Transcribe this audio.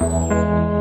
Música